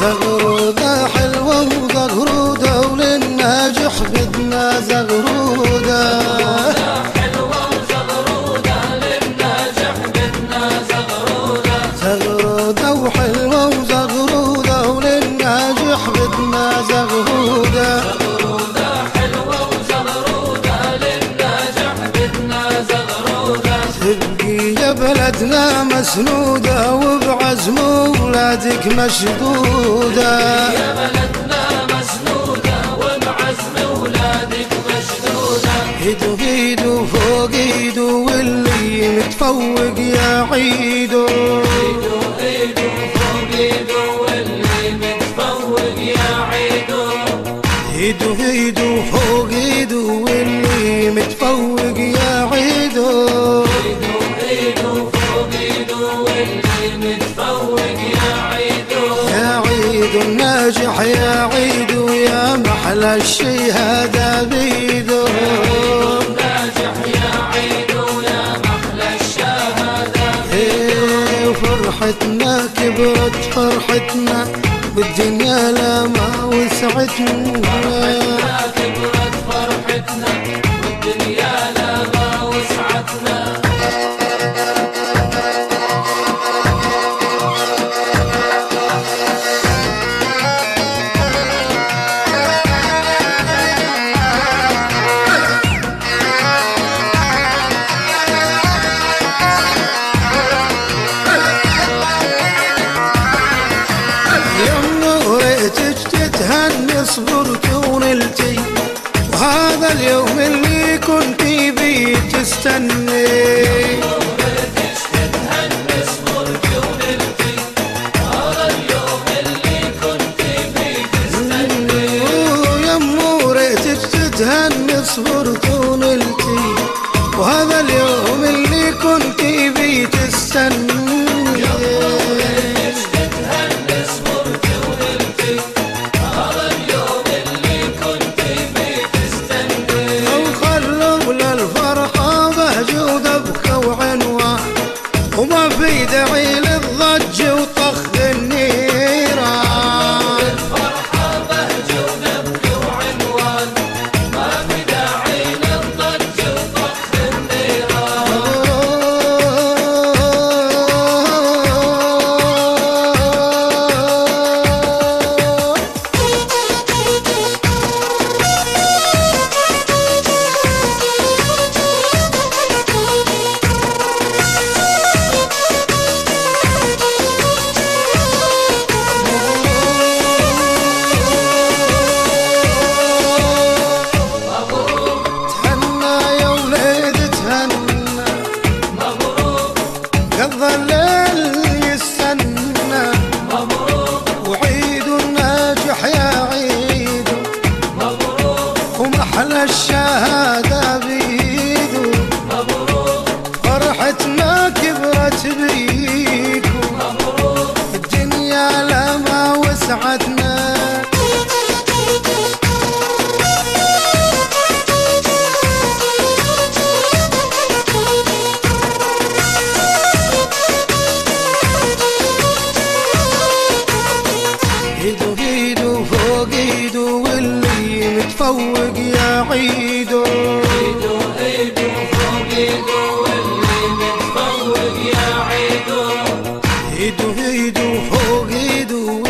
زغرودة حلوة وزغرودة وللناجح بدنا زغرودة. تبقي يا بلدنا مسنودة وبعزم ولادك مشدودة. يا بلدنا مسنودة وبعزم ولادك مشدودة. ايدو ايدو فوق ايدو واللي متفوق يا عيدو. ايدو ايدو فوق واللي متفوق يا عيدو. محلى الشهادة بيدو ناجح يا عيدو يا محلى الشهادة إيه فرحتنا كبرت فرحتنا والدنيا لما وسعتنا. تتهني صبرت ونلتي وهذا اليوم اللي كنت بيه تستني. ريتك وما في داعي للضج وطخ الشهادة بيدو. مبروك فرحتنا كبرت بيكو متفوق يا عيدو ايدو ايدو فوق واللي متفوق يا عيدو ايدو ايدو فوق ايدو